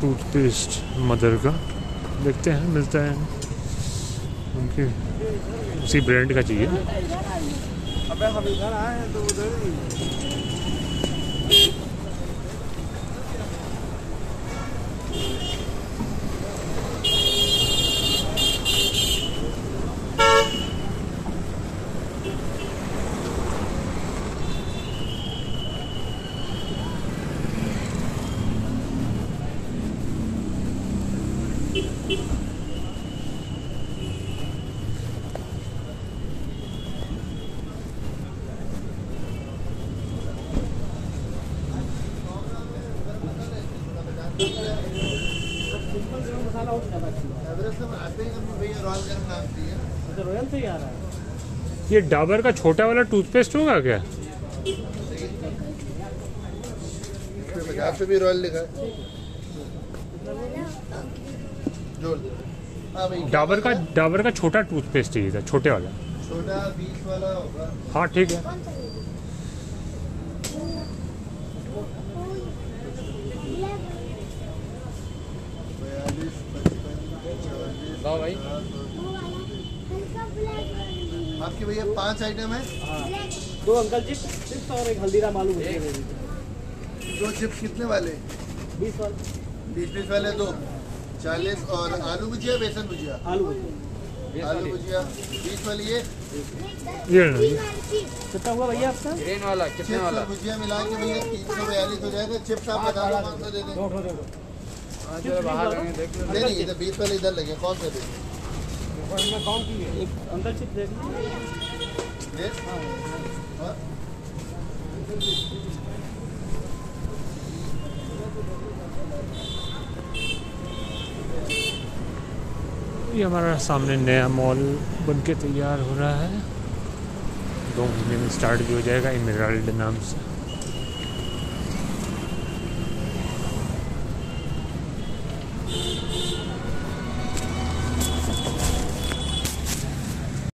Toothpaste mother का, देखते हैं, मिलता है। उनके उसी ब्रांड का चाहिए। अबे हम इधर आए तो उधर ही मसाला और ज़्यादा अच्छा एवरेस्ट में आते ही हम भैया रॉयल गरम नाम दिए अच्छा रॉयल से ही आ रहा है ये डाबर का छोटा वाला टूथपेस्ट होगा क्या? भी रॉयल लिखा है। डाबर का डाबर का छोटा टूथपेस्ट चाहिए था छोटे वाला। छोटा बीस वाला होगा। हाँ ठीक है। चालीस भाई। आपके भैया पाँच आइटम है। दो अंकल चिप्स चिप्स और एक हल्दीराम आलू भुजिया दो चिप्स कितने वाले? बीस वाले बीस बीस वाले दो। चालीस और आलू भुजिया बेसन भुजिया? आलू भुजिया। आलू भुजिया। बीस वाली ये ये कितना हुआ भैया आपका? ग्रीन वाला कितने वाला? भुजिया मिला के भैया तीन सौ बयालीस हो जाएगा। चिप्स आप बता दो कौन सा दे दें। नहीं नहीं इधर बीस वाले इधर लगे कौन सा दे कौन की है। एक अंकल ये? हाँ? ये हमारा सामने नया मॉल बन के तैयार हो रहा है। दो महीने में स्टार्ट भी हो जाएगा इमराल्ड नाम से।